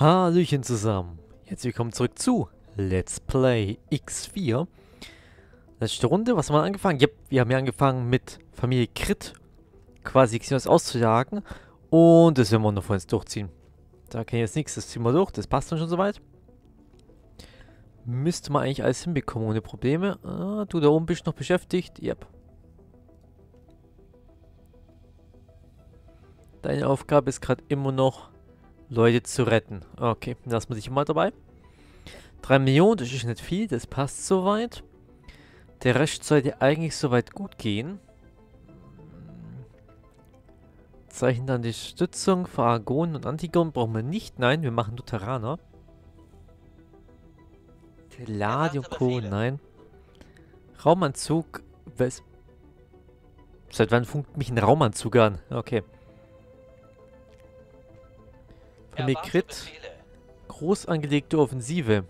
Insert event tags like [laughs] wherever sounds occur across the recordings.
Hallöchen zusammen. Jetzt willkommen zurück zu Let's Play X4. Letzte Runde, was haben wir angefangen? Yep, wir haben ja angefangen mit Familie Crit quasi Xenos auszujagen. Und das werden wir noch vor uns durchziehen. Da kann ich jetzt nichts, das ziehen wir durch, das passt dann schon soweit. Müsste man eigentlich alles hinbekommen ohne Probleme. Ah, du da oben bist noch beschäftigt. Yep. Deine Aufgabe ist gerade immer noch Leute zu retten. Okay, lassen wir sich mal dabei. 3 Millionen, das ist nicht viel, das passt soweit. Der Rest sollte eigentlich soweit gut gehen. Zeichnen dann die Stützung für Argon und Antigon brauchen wir nicht. Nein, wir machen nur Terraner. Teladi und Co. Nein. Raumanzug. Was? Seit wann funkt mich ein Raumanzug an? Okay. Familie Crit. Groß angelegte Offensive.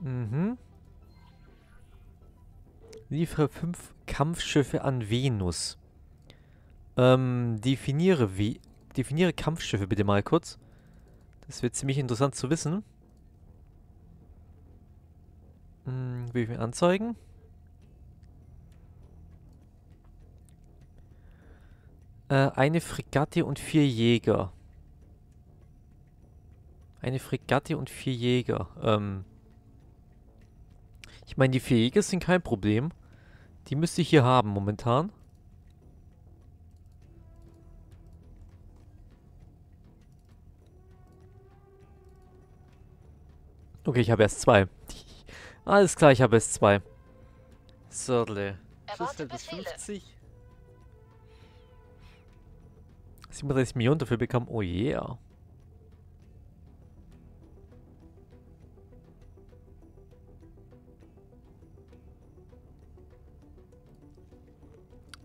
Mhm. Liefere fünf Kampfschiffe an Venus. Ähm, definiere wie. Definiere Kampfschiffe bitte mal kurz. Das wird ziemlich interessant zu wissen. Hm, wie viel anzeigen? Äh, eine Fregatte und vier Jäger. Eine Fregatte und vier Jäger. Ähm. Ich meine, die vier Jäger sind kein Problem. Die müsste ich hier haben momentan. Okay, ich habe erst zwei. [laughs] Alles klar, ich habe erst zwei. Sörle. Schussfeld bis 50. 37 Millionen dafür bekommen. Oh yeah.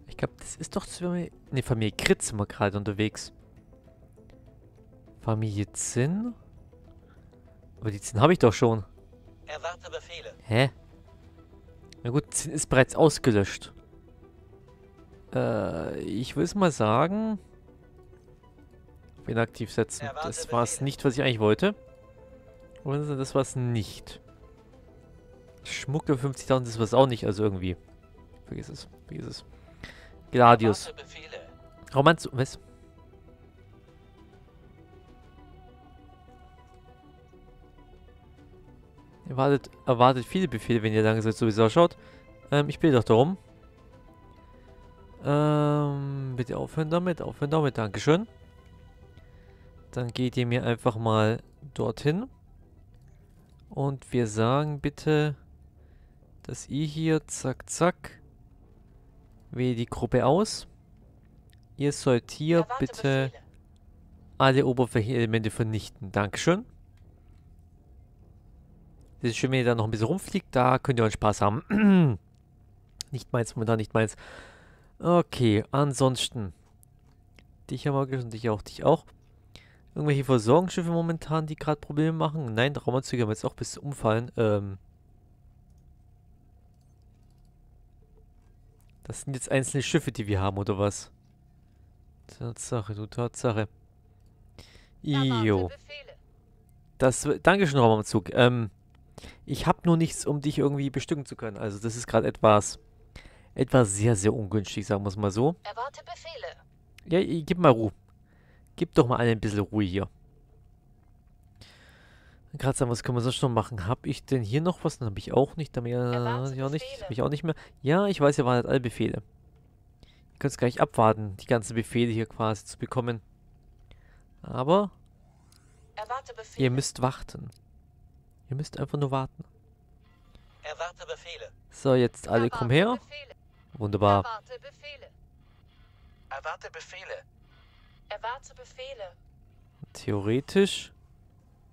Ich glaube, das ist doch zu... Ne, Familie Kritz sind wir gerade unterwegs. Familie Zinn? Aber die Zinn habe ich doch schon. Erwarte Befehle. Hä? Na gut, Zinn ist bereits ausgelöscht. Äh, ich will es mal sagen... Inaktiv setzen. Das war es nicht, was ich eigentlich wollte. Und das war es nicht. Schmucke 50.000, das war es auch nicht, also irgendwie. Vergiss es, vergiss es. Gladius. Romanz... Was? Erwartet, erwartet viele Befehle, wenn ihr langsam sowieso schaut. Ähm, ich bitte doch darum. Ähm, bitte aufhören damit, aufhören damit, Dankeschön. Dann geht ihr mir einfach mal dorthin. Und wir sagen bitte, dass ihr hier, zack, zack, wähle die Gruppe aus. Ihr sollt hier bitte Befehle. alle Oberflächenelemente vernichten. Dankeschön. Das ist schön, wenn ihr da noch ein bisschen rumfliegt. Da könnt ihr euren Spaß haben. [clears throat] nicht meins, momentan nicht meins. Okay, ansonsten. Dich haben wir geschossen, dich auch, dich auch. Irgendwelche Versorgungsschiffe momentan, die gerade Probleme machen? Nein, Raumanzüge haben jetzt auch bis zum Umfallen. Ähm das sind jetzt einzelne Schiffe, die wir haben, oder was? Tatsache, du Tatsache. Io. Das, Dankeschön, Raumanzug. Ähm, ich habe nur nichts, um dich irgendwie bestücken zu können. Also das ist gerade etwas, etwas sehr, sehr ungünstig, sagen wir es mal so. Erwarte Befehle. Ja, gib mal Ruhe. Gib doch mal ein bisschen Ruhe hier. Gerade sagen, was können wir sonst noch machen? Habe ich denn hier noch was? Dann habe ich auch nicht. Dann ja, ja nicht. Habe ich auch nicht mehr. Ja, ich weiß, ihr wartet alle Befehle. Ihr könnt es gleich abwarten, die ganzen Befehle hier quasi zu bekommen. Aber ihr müsst warten. Ihr müsst einfach nur warten. Erwarte Befehle. So, jetzt alle kommen her. Wunderbar. Erwarte Befehle. Erwarte Befehle. Erwarte Befehle. Theoretisch.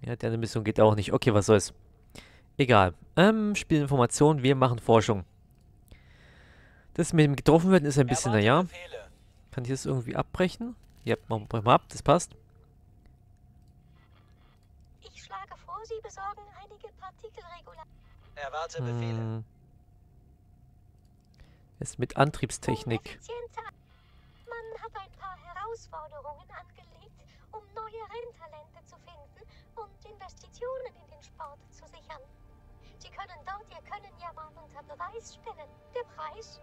Ja, andere Mission geht auch nicht. Okay, was soll's. Egal. Ähm, Spielinformation, wir machen Forschung. Das mit dem getroffen werden ist ein bisschen, naja. Kann ich das irgendwie abbrechen? Ja, machen wir mal ab, das passt. Ich schlage vor, Sie besorgen einige Partikelregulatoren. Erwarte Befehle. Hm. Ist mit Antriebstechnik. Paar Herausforderungen angelegt um neue Renntalente zu finden und Investitionen in den Sport zu sichern. Sie können dort Ihr Können ja mal unter Beweis stellen. Der Preis?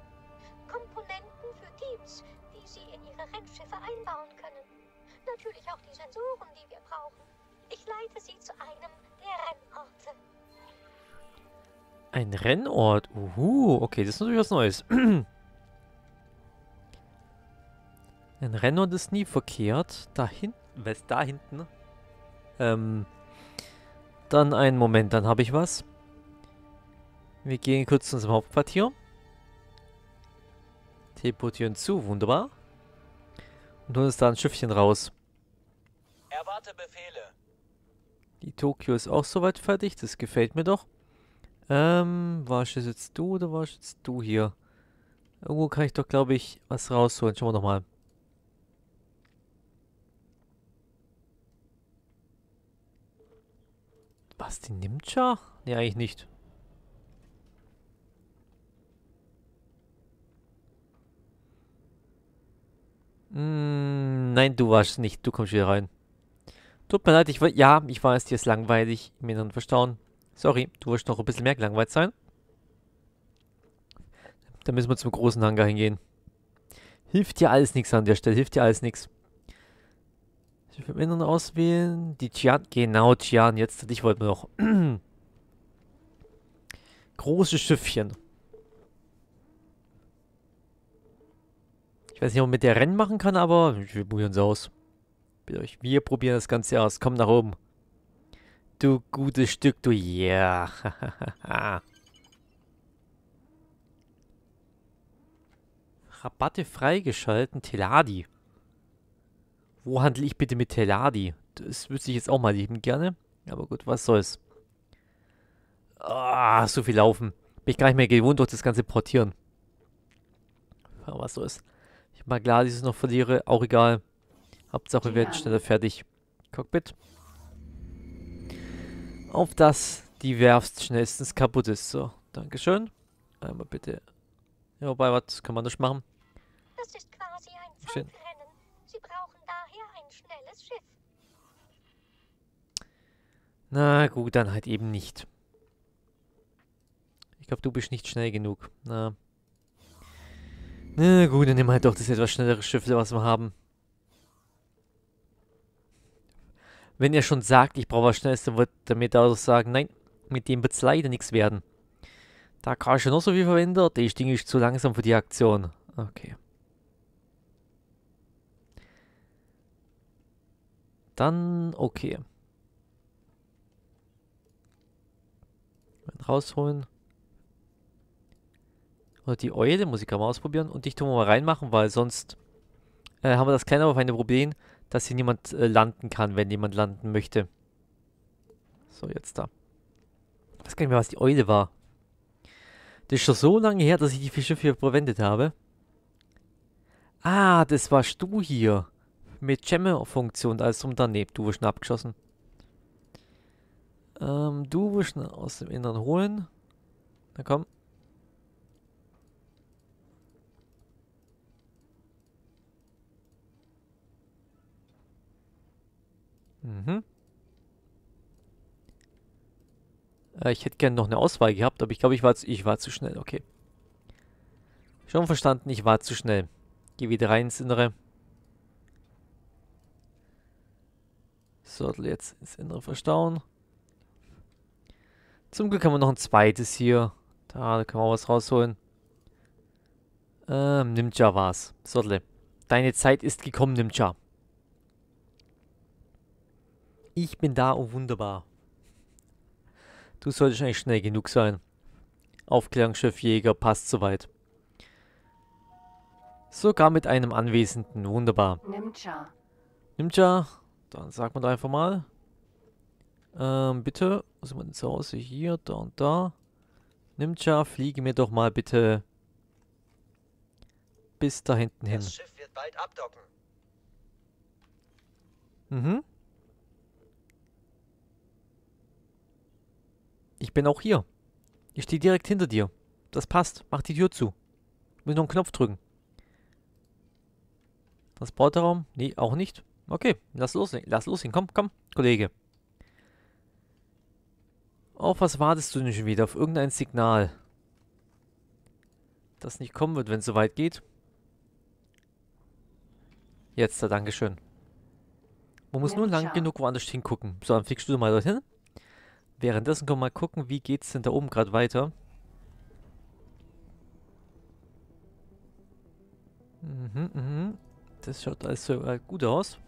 Komponenten für Teams, die Sie in Ihre Rennschiffe einbauen können. Natürlich auch die Sensoren, die wir brauchen. Ich leite Sie zu einem der Rennorte. Ein Rennort? Uhu, okay, das ist natürlich was Neues. [clears throat] Ein Rennort ist nie verkehrt. Da hinten, was da hinten? Ähm, dann einen Moment, dann habe ich was. Wir gehen kurz zu unserem Hauptquartier. Teleportieren zu, wunderbar. Und holen uns da ein Schiffchen raus. Erwarte Befehle. Die Tokio ist auch soweit fertig, das gefällt mir doch. Ähm, warst jetzt du oder warst jetzt du hier? Irgendwo kann ich doch, glaube ich, was rausholen. Schauen wir doch mal. Was, die Nimcha? Nee, eigentlich nicht. Mm, nein, du warst nicht. Du kommst wieder rein. Tut mir leid, ich war, ja, ich weiß, dir ist langweilig im inneren Verstauen. Sorry, du wirst noch ein bisschen mehr gelangweilt sein. Dann müssen wir zum großen Hangar hingehen. Hilft dir alles nichts an der Stelle, hilft dir alles nichts. Will Inneren auswählen. Die Tian, genau, Tian, jetzt, dich wollten wir noch. [clears throat] Große Schiffchen. Ich weiß nicht, ob man mit der Rennen machen kann, aber wir probieren es aus. Wir probieren das Ganze aus. Komm nach oben. Du gutes Stück, du yeah. [laughs] Rabatte freigeschalten. Teladi. Wo handle ich bitte mit Teladi? Das wüsste ich jetzt auch mal lieben gerne. Aber gut, was soll's. Ah, so viel laufen. Bin ich gar nicht mehr gewohnt durch das ganze Portieren. Aber was soll's. Ich mal klar, dass ich es noch verliere. Auch egal. Hauptsache, wir werden schneller fertig. Cockpit. Auf das die Werft schnellstens kaputt ist. So, Dankeschön. Einmal bitte. Ja, wobei, was kann man nicht machen? Das ist quasi ein Zeitrennen. Sie brauchen daher ein schnelles Schiff. Na gut, dann halt eben nicht. Ich glaube, du bist nicht schnell genug. Na. Na gut, dann nehmen wir halt doch das etwas schnellere Schiff, was wir haben. Wenn er schon sagt, ich brauche was Schnelles, dann wird er mir da sagen, nein, mit dem wird es leider nichts werden. Da kann ich schon noch so viel verwenden, das Ding ist zu langsam für die Aktion. Okay. Dann, okay. Rausholen. Oder die Eule, muss ich gerade mal ausprobieren. Und dich tun wir mal reinmachen, weil sonst äh, haben wir das kleine, aber feine Problem, dass hier niemand äh, landen kann, wenn jemand landen möchte. So, jetzt da. Ich weiß gar nicht mehr, was die Eule war. Das ist schon so lange her, dass ich die Fische hier verwendet habe. Ah, das warst du hier. Mit Gemme-Funktion, alles drum daneben. Du wirst schon abgeschossen. Ähm, du wirst aus dem Inneren holen. Na komm. Mhm. Äh, ich hätte gerne noch eine Auswahl gehabt, aber ich glaube, ich war, zu, ich war zu schnell. Okay. Schon verstanden, ich war zu schnell. Geh wieder rein ins Innere. So, jetzt ins Innere verstauen. Zum Glück haben wir noch ein zweites hier. Da, da können wir was rausholen. Ähm, Nimja war's. Sodle. Deine Zeit ist gekommen, Nimja. Ich bin da, oh wunderbar. Du solltest eigentlich schnell genug sein. Aufklärungsschiff Jäger passt soweit. Sogar mit einem Anwesenden, wunderbar. Nimcha. Nimcha, dann sag mal einfach mal. Ähm, bitte, was wir denn zu Hause? Hier, da und da. Nimcha, fliege mir doch mal bitte bis da hinten hin. Das Schiff wird bald abdocken. Mhm. Ich bin auch hier. Ich stehe direkt hinter dir. Das passt. Mach die Tür zu. Ich muss noch einen Knopf drücken. Transporterraum? Nee, auch nicht. Okay, lass loslegen. Lass loslegen. Komm, komm, Kollege. Auf was wartest du denn schon wieder? Auf irgendein Signal. Das nicht kommen wird, wenn es so weit geht. Jetzt, da, Dankeschön. Man muss nur lang genug woanders hingucken. So, dann fliegst du mal dorthin. Währenddessen können wir mal gucken, wie geht's denn da oben gerade weiter. Mhm, mhm. Das schaut alles so äh, gut aus.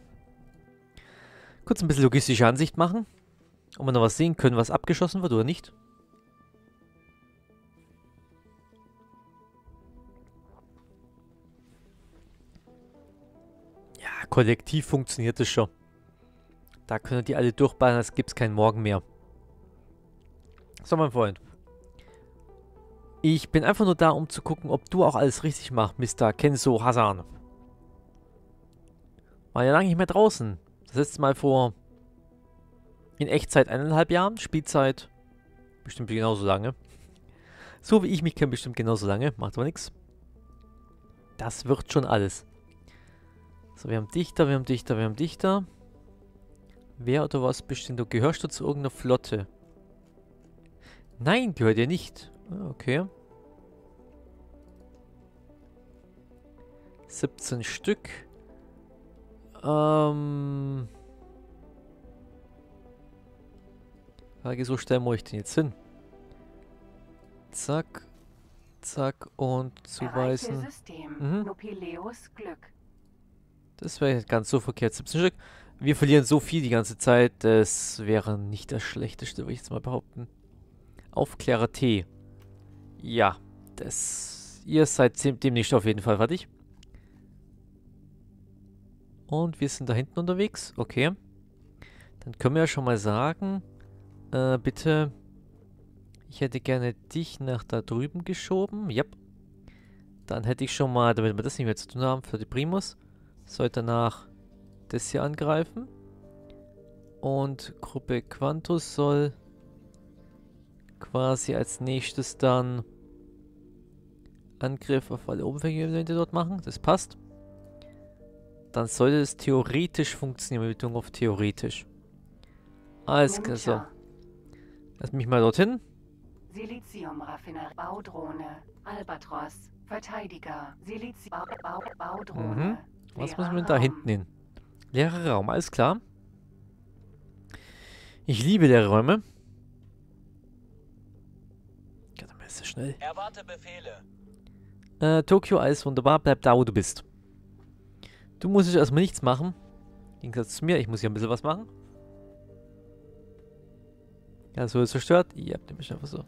Kurz ein bisschen logistische Ansicht machen. Ob wir noch was sehen können, was abgeschossen wird oder nicht. Ja, kollektiv funktioniert das schon. Da können die alle durchballern, als gibt es keinen Morgen mehr. So, mein Freund. Ich bin einfach nur da, um zu gucken, ob du auch alles richtig machst, Mr. Kenzo Hasan. War ja lange nicht mehr draußen. Das letzte Mal vor in Echtzeit eineinhalb Jahren, Spielzeit bestimmt genauso lange. So wie ich mich kenne, bestimmt genauso lange. Macht aber nichts. Das wird schon alles. So, wir haben Dichter, wir haben Dichter, wir haben Dichter. Wer oder was bestimmt? Du gehörst du zu irgendeiner Flotte? Nein, gehört ihr nicht. Ah, okay. 17 Stück. Ähm... Frage, so stellen wir euch den jetzt hin. Zack. Zack. Und zuweisen. Mhm. Das wäre ganz so verkehrt. 17 Stück. Wir verlieren so viel die ganze Zeit. Das wäre nicht das Schlechteste, würde ich jetzt mal behaupten. Aufklärer T. Ja, das... Ihr seid demnächst auf jeden Fall fertig. Und wir sind da hinten unterwegs. Okay. Dann können wir ja schon mal sagen... Äh, bitte... Ich hätte gerne dich nach da drüben geschoben. Yep. Dann hätte ich schon mal, damit wir das nicht mehr zu tun haben, für die Primus, sollte danach das hier angreifen. Und Gruppe Quantus soll quasi als nächstes dann Angriff auf alle Umfänge dort machen. Das passt. Dann sollte es theoretisch funktionieren. Betonung auf theoretisch. Alles klar. Lass mich mal dorthin. Silizium-Raffinerie, Baudrohne, Albatros, Verteidiger, Silizium, Bau, Baudrohne. Mhm. Was müssen wir da hinten hin? Leerer Raum, alles klar. Ich liebe leere Räume. Gott, ist so schnell. Erwarte Befehle. Äh, Tokio, alles wunderbar. Bleib da, wo du bist. Du musst erstmal nichts machen. Im Gegensatz zu mir, ich muss hier ein bisschen was machen. Ja, so ist zerstört. Ihr habt nämlich einfach so.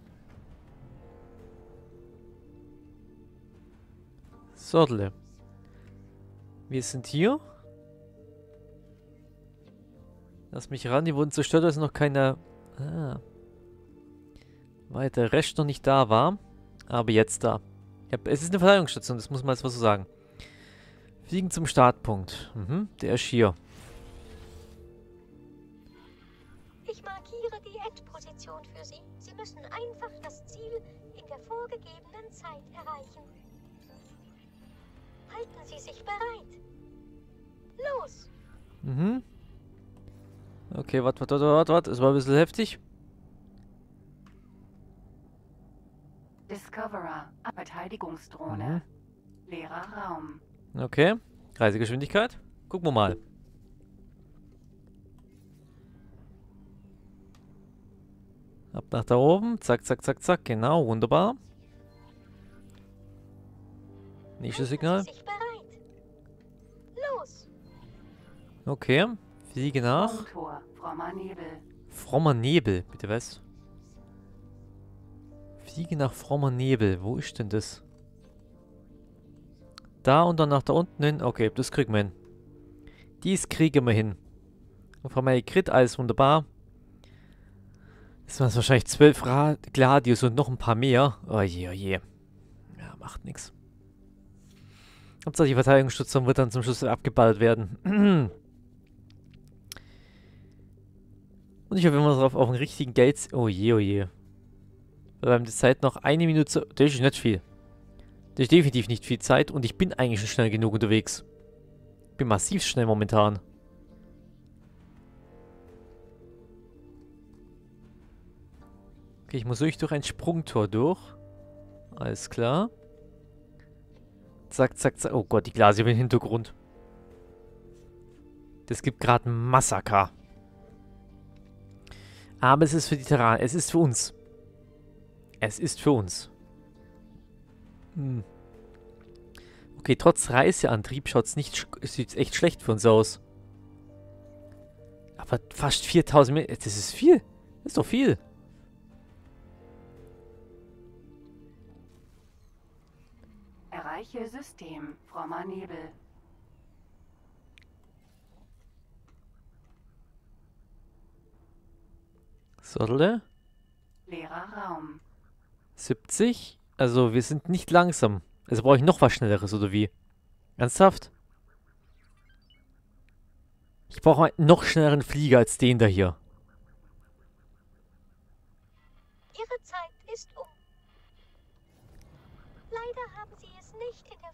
Sordle. Wir sind hier. Lass mich ran, die wurden zerstört, als noch keiner... Ah. Der Rest noch nicht da war. Aber jetzt da. Ja, es ist eine Verteidigungsstation, das muss man jetzt mal so sagen. Fliegen zum Startpunkt. Mhm, der ist hier. Endposition für Sie. Sie müssen einfach das Ziel in der vorgegebenen Zeit erreichen. Halten Sie sich bereit. Los! Mhm. Okay, warte, warte, warte, warte. Es war ein bisschen heftig. Discoverer, Verteidigungsdrohne. Mhm. Leerer Raum. Okay. Reisegeschwindigkeit. Gucken wir mal. Ab nach da oben. Zack, zack, zack, zack. Genau, wunderbar. Nächstes Signal. Okay. Fliege nach. Frommer Nebel. Frommer Nebel, bitte was? Fliege nach Frommer Nebel. Wo ist denn das? Da und dann nach da unten hin. Okay, das kriegen wir hin. Dies kriegen wir hin. Und von meiner Crit, alles wunderbar. Das waren wahrscheinlich zwölf Gladius und noch ein paar mehr. Oh je, oh. Ja, macht nichts. Hauptsache die Verteidigungsstützung wird dann zum Schluss abgeballert werden. Und ich hoffe immer darauf auf einen richtigen Geld. Oh je, oh je. Wir haben die Zeit noch eine Minute. Das ist nicht viel. Das ist definitiv nicht viel Zeit und ich bin eigentlich schon schnell genug unterwegs. Bin massiv schnell momentan. Okay, ich muss wirklich durch ein Sprungtor durch. Alles klar. Zack, zack, zack. Oh Gott, die Glase im Hintergrund. Das gibt gerade ein Massaker. Aber es ist für die Terran. Es ist für uns. Es ist für uns. Hm. Okay, trotz Reiseantrieb schaut es nicht, sieht echt schlecht für uns aus. Aber fast 4000 Meter, das ist viel. Das ist doch viel. Erreiche System, frommer Nebel. Sodle. Leerer Raum. 70. Also wir sind nicht langsam. Also brauche ich noch was Schnelleres, oder wie? Ernsthaft? Ich brauche einen noch schnelleren Flieger als den da hier.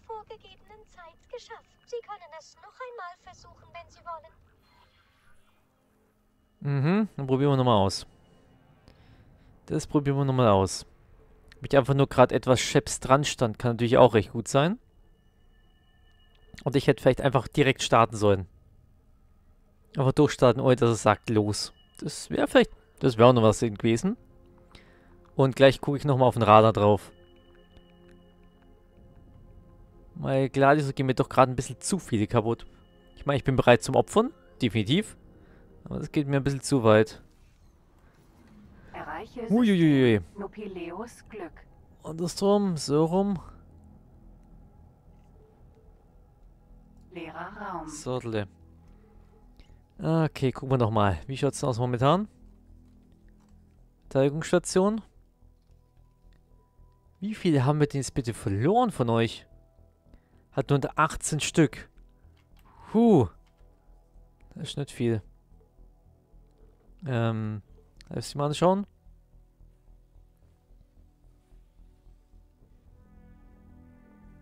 Vorgegebenen Zeit geschafft. Sie können es noch einmal versuchen, wenn Sie wollen. Mhm, dann probieren wir nochmal aus. Das probieren wir nochmal aus. Ob ich einfach nur gerade etwas Scheps dran stand, kann natürlich auch recht gut sein. Und ich hätte vielleicht einfach direkt starten sollen. Einfach durchstarten, ohne dass es sagt, los. Das wäre vielleicht, das wäre auch noch was gewesen. Und gleich gucke ich nochmal auf den Radar drauf. Weil Gladius gehen mir doch gerade ein bisschen zu viele kaputt. Ich meine, ich bin bereit zum Opfern. Definitiv. Aber das geht mir ein bisschen zu weit. Erreiche Uiuiui. System, Nopileus Glück. Andersrum, so rum. Leerer Raum. Sodle. Okay, gucken wir nochmal. Wie schaut es aus momentan? Verteidigungsstation. Wie viele haben wir denn jetzt bitte verloren von euch? Hat nur 18 Stück. Huh. Das ist nicht viel. Ähm, lass mich mal anschauen.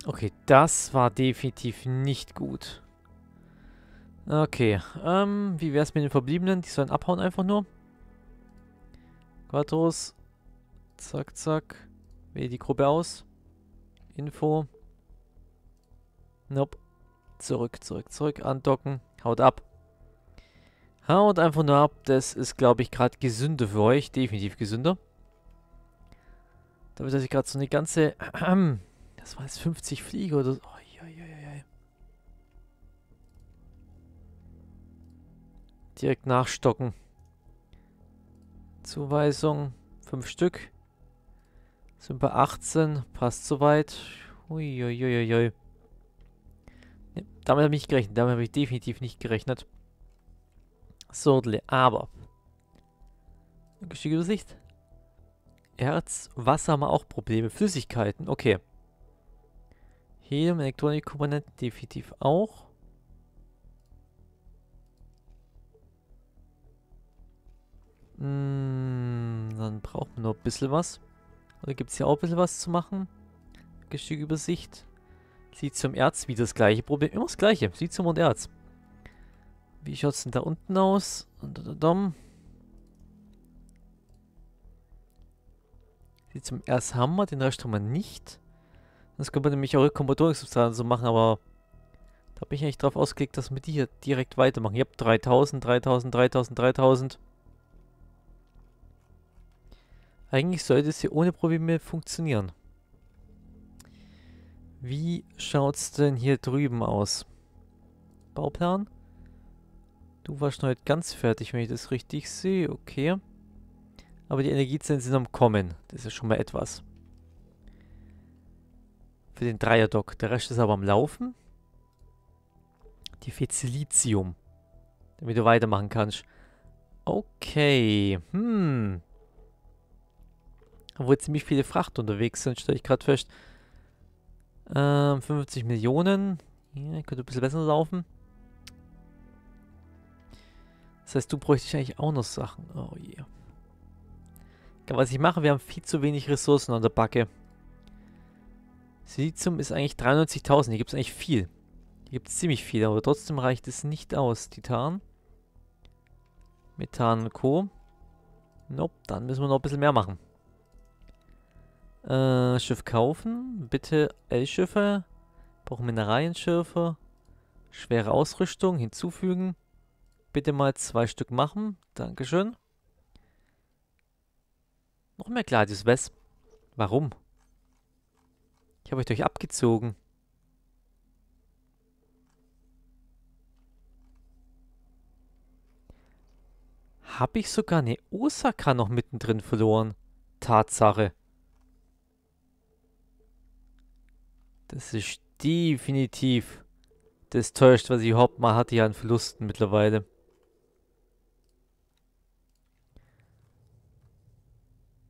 Okay, das war definitiv nicht gut. Okay, ähm, wie wär's mit den Verbliebenen? Die sollen abhauen einfach nur. Quattros. Zack, zack. Wähle die Gruppe aus. Info. Nope. Zurück, zurück, zurück. Andocken. Haut ab. Haut einfach nur ab. Das ist, glaube ich, gerade gesünder für euch. Definitiv gesünder. Dafür, dass ich gerade so eine ganze... [clears throat] Das war jetzt 50 Flieger oder so. Oh. Direkt nachstocken. Zuweisung. 5 Stück. Sind bei 18. Passt soweit. Uiuiuiui. Nee, damit habe ich nicht gerechnet. Damit habe ich definitiv nicht gerechnet. Sordle. Aber. Geschickte Übersicht. Erz, Wasser haben wir auch Probleme. Flüssigkeiten. Okay. Helium, Elektronikkomponenten definitiv auch. Mm, dann brauchen wir noch ein bisschen was. Oder gibt es hier auch ein bisschen was zu machen? Gestückübersicht. Lithium, Erz, wieder das gleiche Problem. Immer das gleiche. Lithium und Erz. Wie schaut es denn da unten aus? Lithium, Erz haben wir, den Rest haben wir nicht. Das könnte man nämlich auch Komponentensubstanzen so machen, aber da bin ich eigentlich drauf ausgelegt, dass wir die hier direkt weitermachen. Ihr habt 3000, 3000, 3000, 3000. Eigentlich sollte es hier ohne Probleme funktionieren. Wie schaut es denn hier drüben aus? Bauplan? Du warst noch nicht ganz fertig, wenn ich das richtig sehe. Okay. Aber die Energiezellen sind am Kommen. Das ist schon mal etwas. Für den Dreierdock. Der Rest ist aber am Laufen. Die fehlt. Damit du weitermachen kannst. Okay. Hm. Obwohl ziemlich viele Fracht unterwegs sind, stelle ich gerade fest. Ähm, 50 Millionen. Ja, könnte ein bisschen besser laufen. Das heißt, du bräuchtest eigentlich auch noch Sachen. Oh je. Yeah. Was ich mache, wir haben viel zu wenig Ressourcen an der Backe. Silizium ist eigentlich 93.000. Hier gibt es eigentlich viel. Hier gibt es ziemlich viel, aber trotzdem reicht es nicht aus. Titan. Methan und Co. Nope, dann müssen wir noch ein bisschen mehr machen. Äh, Schiff kaufen. Bitte L-Schiffe. Brauchen Mineralienschiffe. Schwere Ausrüstung hinzufügen. Bitte mal zwei Stück machen. Dankeschön. Noch mehr Gladius West. Warum? Ich habe euch durch abgezogen. Habe ich sogar eine Osaka noch mittendrin verloren. Tatsache. Das ist definitiv das täuscht, was ich überhaupt mal hatte hier an Verlusten mittlerweile.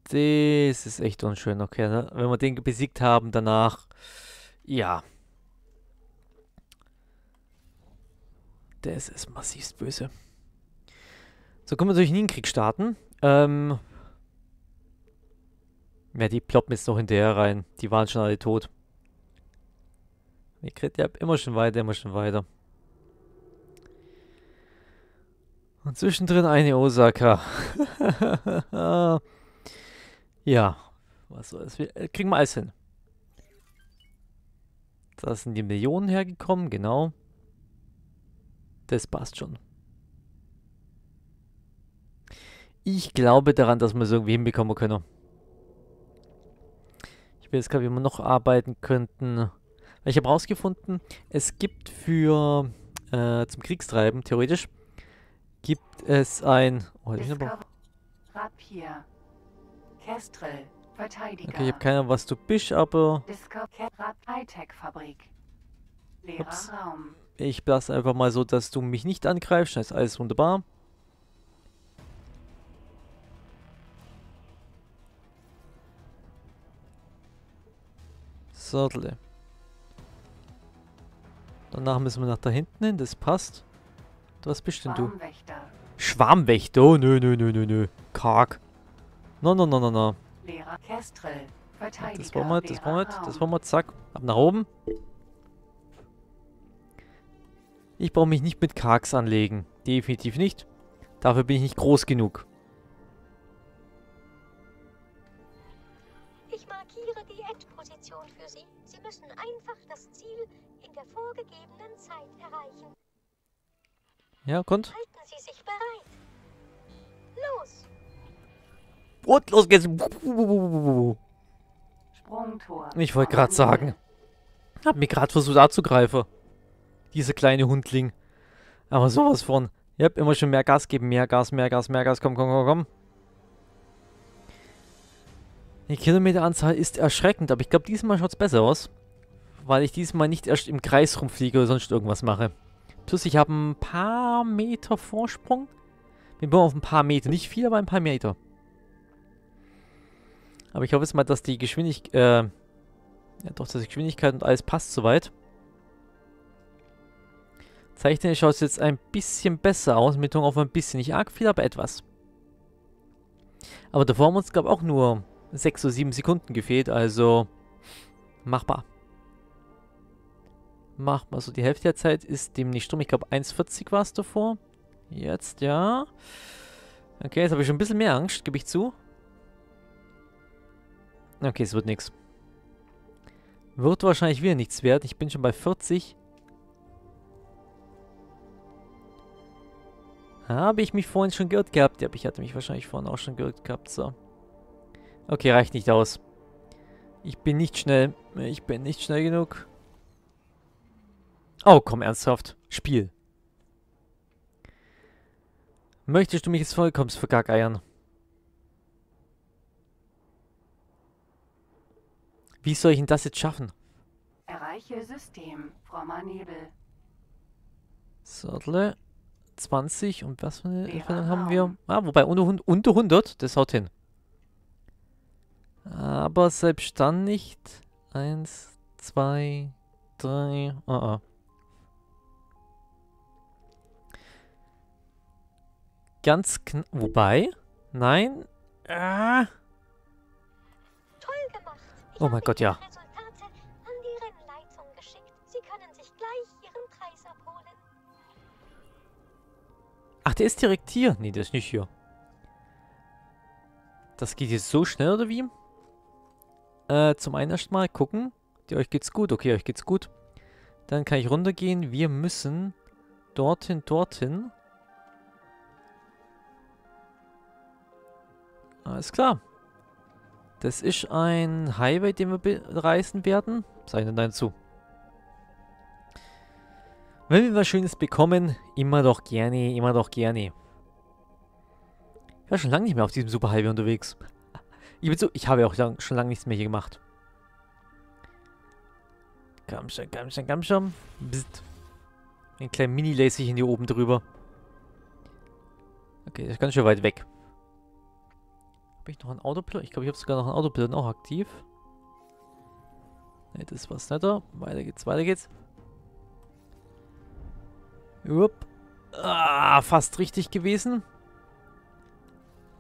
Das ist echt unschön, okay. Ne? Wenn wir den besiegt haben, danach, ja. Das ist massivst böse. So, können wir natürlich nie einen Krieg starten. Ähm. Ja, die ploppen jetzt noch hinterher rein. Die waren schon alle tot. Ich krieg ja immer schon weiter, immer schon weiter. Und zwischendrin eine Osaka. [laughs] ja, was soll's. Wir äh, kriegen wir alles hin. Da sind die Millionen hergekommen, genau. Das passt schon. Ich glaube daran, dass wir es irgendwie hinbekommen können. Ich will jetzt gerade, wie wir noch arbeiten könnten. Ich habe rausgefunden, es gibt für äh, zum Kriegstreiben, theoretisch, gibt es ein... Oh, ich Rapier. Kestrel. Verteidiger. okay, ich habe keine Ahnung, was du bist, aber Hightech-Fabrik. Leerer Ups. Raum. ich lasse einfach mal so, dass du mich nicht angreifst. Das ist alles wunderbar. Sortle. Danach müssen wir nach da hinten hin, das passt. Was bist denn du? Warmwächter. Schwarmwächter? Oh, nö, nö, nö, nö, nö. Karg. No, no, no, no, no. Leerer Kestrel. Verteidiger. Das wollen wir, das wollen wir, das wollen wir, zack. Ab nach oben. Ich brauche mich nicht mit Kargs anlegen. Definitiv nicht. Dafür bin ich nicht groß genug. Ich markiere die Endposition für Sie. Sie müssen einfach das Ziel der vorgegebenen Zeit erreichen. Ja, kommt. Halten Sie sich bereit. Los! Und los geht's. Sprungtor. Ich wollte gerade sagen. Hab mir gerade versucht anzugreifen. Dieser kleine Hundling. Aber sowas von. Ihr habt immer schon mehr Gas geben. Mehr Gas, mehr Gas, mehr Gas. Komm, komm, komm, komm. Die Kilometeranzahl ist erschreckend, aber ich glaube, diesmal schaut es besser aus. Weil ich diesmal nicht erst im Kreis rumfliege oder sonst irgendwas mache. Plus, ich habe ein paar Meter Vorsprung. Wir sind auf ein paar Meter. Nicht viel, aber ein paar Meter. Aber ich hoffe jetzt mal, dass die Geschwindigkeit, äh, ja doch, dass die Geschwindigkeit und alles passt soweit. Zeichnen schaut es jetzt ein bisschen besser aus. Mit auf ein bisschen. Nicht arg viel, aber etwas. Aber davor haben uns, glaube ich, auch nur 6 oder 7 Sekunden gefehlt. Also machbar. Machbar. So die Hälfte der Zeit ist dem nicht drum. Ich glaube 1,40 war es davor. Jetzt, ja. Okay, jetzt habe ich schon ein bisschen mehr Angst, gebe ich zu. Okay, es wird nichts. Wird wahrscheinlich wieder nichts wert. Ich bin schon bei 40. Habe ich mich vorhin schon gehört gehabt? Ja, ich hatte mich wahrscheinlich vorhin auch schon gehört gehabt. So. Okay, reicht nicht aus. Ich bin nicht schnell. Ich bin nicht schnell genug. Oh, komm, ernsthaft. Spiel. Möchtest du mich jetzt vollkommen vergackeiern? Wie soll ich denn das jetzt schaffen? Erreiche System. Frommer Nebel. Sortle. 20 und was für eine Entfernung haben wir? Ah, wobei unter, unter 100, das haut hin. Aber selbst dann nicht. Eins, zwei, drei. Ah, ah. Ganz knapp. Wobei? Nein. Ah. Toll gemacht. Ich Oh mein Gott, ja. Ach, der ist direkt hier. Nee, der ist nicht hier. Das geht jetzt so schnell, oder wie? äh, zum einen erstmal gucken. Die, euch geht's gut. Okay, euch geht's gut. Dann kann ich runtergehen. Wir müssen dorthin, dorthin. Alles klar. Das ist ein Highway, den wir bereisen werden. Sei denn nein zu. Wenn wir was Schönes bekommen, immer doch gerne, immer doch gerne. Ich war schon lange nicht mehr auf diesem Superhighway unterwegs. [laughs] Ich bin so, ich habe ja auch lang, schon lange nichts mehr hier gemacht. Komm schon, komm schon, komm schon. Bist. Ein kleiner Mini-Lässchen hier oben drüber. Okay, das ist ganz schön weit weg. Habe ich noch einen Autopilot? Ich glaube, ich habe sogar noch einen Autopilot auch aktiv. Ne, das war's netter. Weiter geht's, weiter geht's. Upp. Ah, fast richtig gewesen.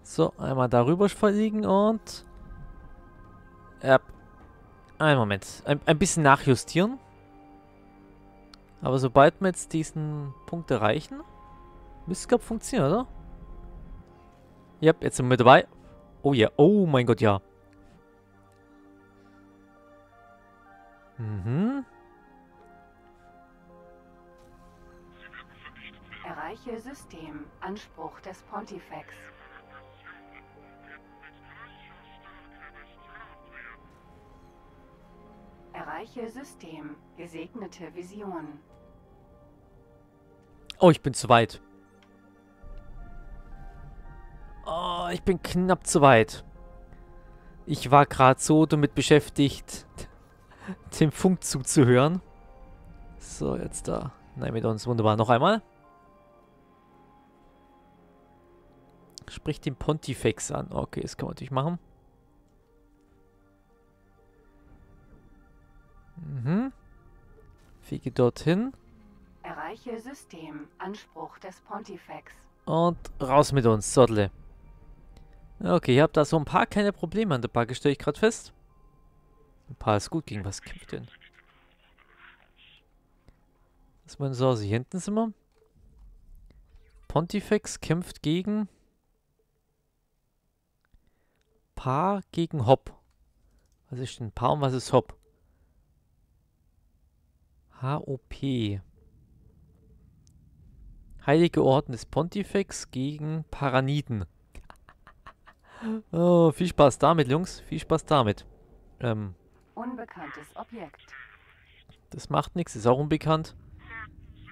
So, einmal darüber verlegen und... Ja. Einen Moment. Ein, ein bisschen nachjustieren. Aber sobald wir jetzt diesen Punkt erreichen, müsste es, glaube funktionieren, oder? Ja, jetzt sind wir dabei. Oh ja, oh mein Gott, ja. Mhm. Erreiche System. Anspruch des Pontifex. Erreiche System. Gesegnete Vision. Oh, ich bin zu weit. Oh, ich bin knapp zu weit. Ich war gerade so damit beschäftigt, [laughs] dem Funk zuzuhören. So, jetzt da. Nein, mit uns. Wunderbar. Noch einmal. Sprich den Pontifex an. Okay, das kann man natürlich machen. Mhm. Fliege dorthin. Erreiche System. Anspruch des Pontifex. Und raus mit uns, Sodle. Okay, ihr habt da so ein paar kleine Probleme an der Backe, stelle ich gerade fest. Ein paar ist gut. Gegen was kämpft denn? Was meinen so? Hier hinten sind wir. Pontifex kämpft gegen... Paar gegen Hop. Was ist denn Paar und was ist Hop? HOP. Heilige Orden des Pontifex gegen Paraniden. Oh, viel Spaß damit, Jungs. Viel Spaß damit. Ähm, Unbekanntes Objekt. das macht nichts, ist auch unbekannt.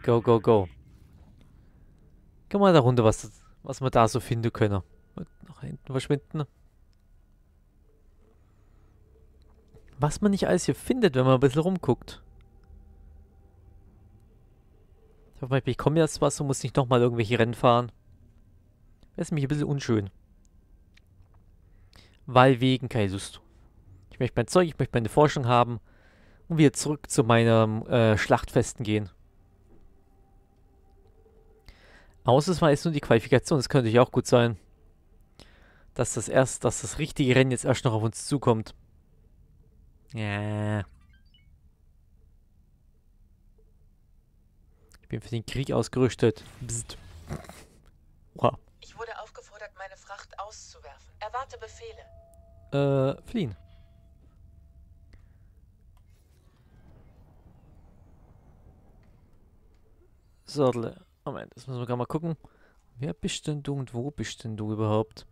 Go, go, go. Geh mal da runter, was, was wir da so finden können. Und nach hinten verschwinden. Was man nicht alles hier findet, wenn man ein bisschen rumguckt. Ich hoffe, ich komme jetzt was und muss nicht nochmal irgendwelche Rennen fahren. Das ist mich ein bisschen unschön. Weil wegen Lust. Ich möchte mein Zeug, ich möchte meine Forschung haben und wieder zurück zu meinem äh, Schlachtfesten gehen. Außer es war jetzt nur die Qualifikation, das könnte ja auch gut sein. Dass das erst, dass das richtige Rennen jetzt erst noch auf uns zukommt. Ja. Ich bin für den Krieg ausgerüstet. Bzzt. Wow. Ich wurde aufgefordert, meine Fracht auszuwerfen. Erwarte Befehle. Äh, fliehen. Sodle. Moment, das müssen wir gerade mal gucken. Wer bist denn du und wo bist denn du überhaupt?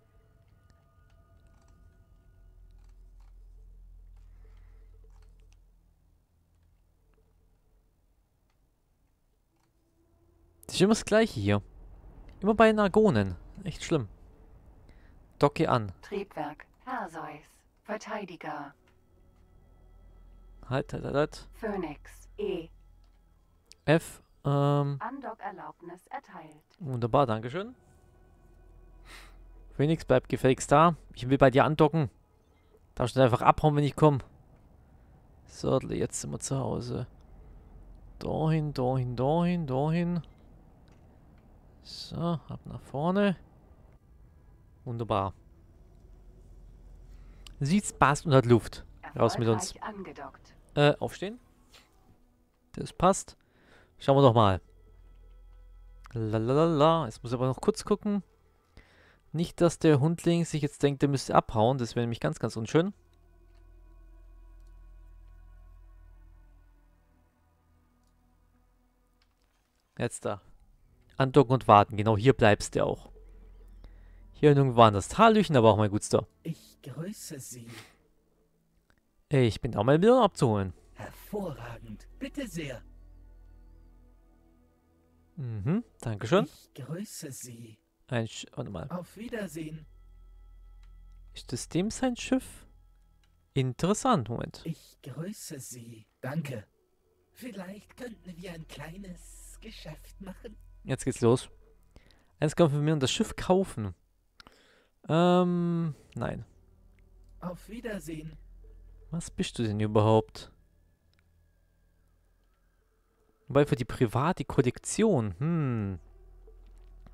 Das ist immer das gleiche hier. Immer bei Nargonen. Echt schlimm. Docke an. Triebwerk. Perseus. Verteidiger. Halt, halt, halt, halt. Phoenix. E. F. Ähm, Andockerlaubnis erteilt. wunderbar, dankeschön. Phoenix bleibt gefälligst da. Ich will bei dir andocken. Darfst du einfach abhauen, wenn ich komme. So, jetzt sind wir zu Hause. Dahin, dahin, dahin, dahin. So, ab nach vorne. Wunderbar. Sieht's, passt und hat Luft. Raus mit uns. Angedockt. Äh, aufstehen. Das passt. Schauen wir doch mal. Lalalala. Jetzt muss ich aber noch kurz gucken. Nicht, dass der Hundling sich jetzt denkt, der müsste abhauen. Das wäre nämlich ganz, ganz unschön. Jetzt da. Andocken und warten. Genau hier bleibst du auch. Hier irgendwo waren das Tallüchen, aber auch mal gut da. Ich grüße Sie. Ich bin da mal wieder abzuholen. Hervorragend. Bitte sehr. Mhm, Dankeschön. Ich grüße Sie. Ein Sch Warte mal. Auf Wiedersehen. Ist das dem sein Schiff? Interessant, Moment. Ich grüße Sie. Danke. Vielleicht könnten wir ein kleines Geschäft machen. Jetzt geht's los. Eins kann von mir das Schiff kaufen. Ähm, nein. Auf Wiedersehen. Was bist du denn überhaupt? Wobei für die Privat, die Kollektion, hm.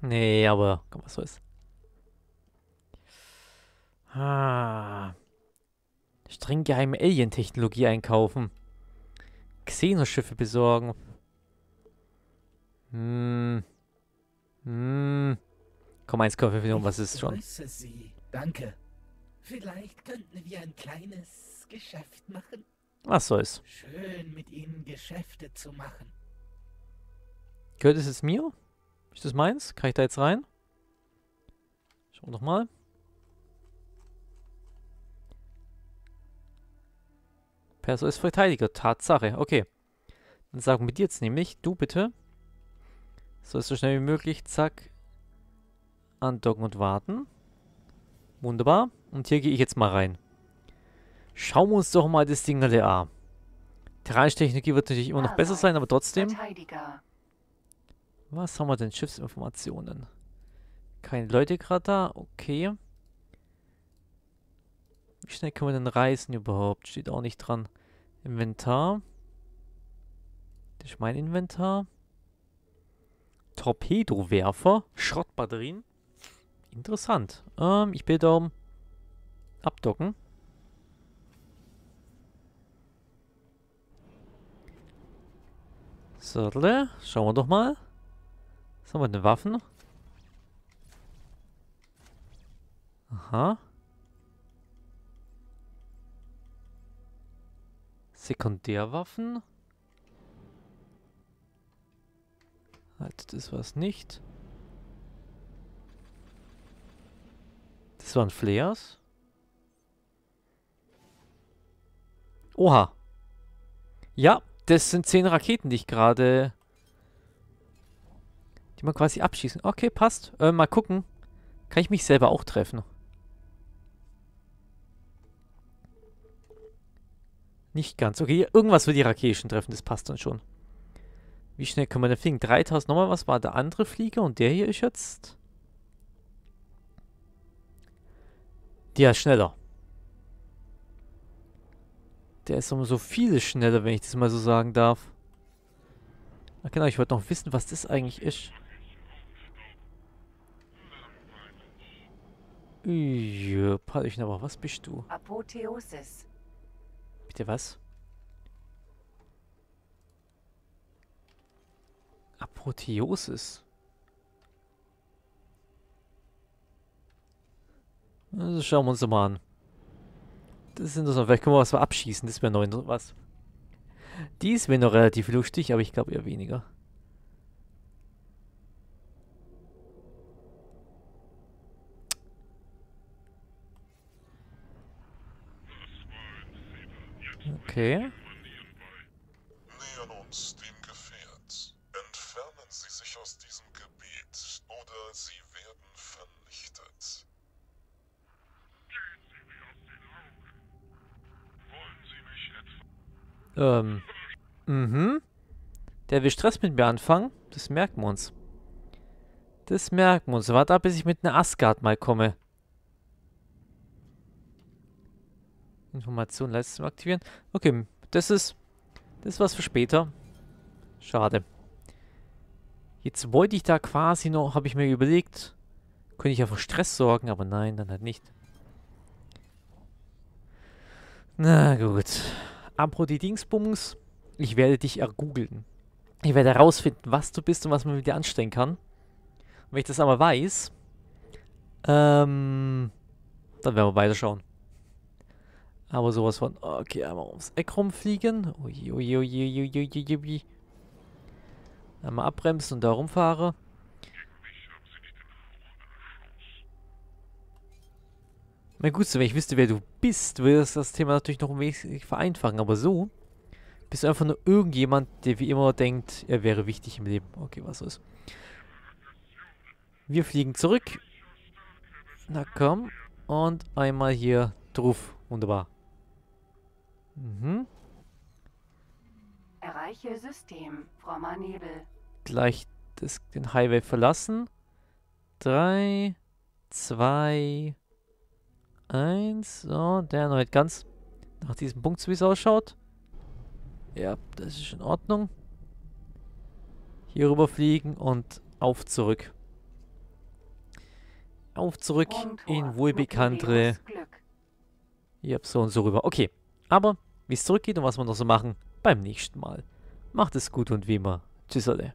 Nee, aber, komm, was soll's. Ah. Streng geheime Alien-Technologie einkaufen. Xenoschiffe besorgen. Hm. Hm. Komm, eins kaufen wir was ist schon. Sie. Danke. Vielleicht könnten wir ein kleines Geschäft machen. Was soll's. Schön mit Ihnen Geschäfte zu machen. Gehört es jetzt mir? Ist das meins? Kann ich da jetzt rein? Schauen wir doch mal. Perso ist Verteidiger. Tatsache. Okay. Dann sagen wir dir jetzt nämlich, du bitte, sollst so schnell wie möglich, zack, andocken und warten. Wunderbar. Und hier gehe ich jetzt mal rein. Schauen wir uns doch mal das Ding alle an. Terranische-Technologie wird natürlich immer noch besser sein, aber trotzdem. Was haben wir denn? Schiffsinformationen. Keine Leute gerade da. Okay. Wie schnell können wir denn reisen überhaupt? Steht auch nicht dran. Inventar. Das ist mein Inventar. Torpedowerfer. Schrottbatterien. Interessant. Ähm, ich bitte um abdocken. So, schauen wir doch mal. Was haben wir denn? Waffen? Aha. Sekundärwaffen? Halt, das war's nicht. Das waren Flares. Oha. Ja, das sind zehn Raketen, die ich gerade... Die man quasi abschießen. Okay, passt. Äh, mal gucken. Kann ich mich selber auch treffen? Nicht ganz. Okay, irgendwas wird die Rakete schon treffen. Das passt dann schon. Wie schnell können wir denn fliegen? 3000 nochmal. Was war der andere Flieger? Und der hier ist jetzt... Der ist schneller. Der ist um so viel schneller, wenn ich das mal so sagen darf. Ach genau, ich wollte noch wissen, was das eigentlich ist. Ja, Pallchen, aber was bist du? Apotheosis. Bitte was? Apotheosis. Also schauen wir uns doch mal an. Das ist interessant. Vielleicht können wir was abschießen. Das wäre noch was. Dies wäre noch relativ lustig, aber ich glaube eher weniger. Okay. Nähern uns dem Gefährt. Entfernen Sie sich aus diesem Gebiet oder Sie werden vernichtet. Wollen Sie mich etwa Ähm. Mhm. Der will Stress mit mir anfangen. Das merken wir uns. Das merken wir uns. Warte ab, bis ich mit einer Asgard mal komme. Information Leistung aktivieren. Okay, das ist. Das ist was für später. Schade. Jetzt wollte ich da quasi noch, habe ich mir überlegt, könnte ich ja für Stress sorgen, aber nein, dann halt nicht. Na gut. Apro die Dingsbums. Ich werde dich ergoogeln. Ich werde herausfinden, was du bist und was man mit dir anstellen kann. Und wenn ich das aber weiß, ähm, dann werden wir weiterschauen. Aber sowas von, okay, einmal ums Eck rumfliegen. Ui, ui, ui, ui, ui, ui, ui. Einmal abbremsen und da rumfahre. Na gut, so wenn ich wüsste, wer du bist, würde das das Thema natürlich noch ein wenig vereinfachen. Aber so bist du einfach nur irgendjemand, der wie immer denkt, er wäre wichtig im Leben. Okay, was ist? Wir fliegen zurück. Na komm. Und einmal hier drauf. Wunderbar. Mhm. Erreiche System, frommer Nebel. Gleich das, den Highway verlassen. Drei, zwei, eins. So, der erneut ganz nach diesem Punkt, so wie es ausschaut. Ja, das ist in Ordnung. Hier rüber fliegen und auf zurück. Auf zurück Sprungtor, in wohlbekanntere... Ja, so und so rüber. Okay, aber wie es zurückgeht und was wir noch so machen, beim nächsten Mal. Macht es gut und wie immer. Tschüss alle.